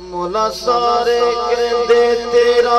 مولا سارے کہندے تیرا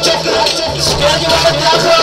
Check it out, check.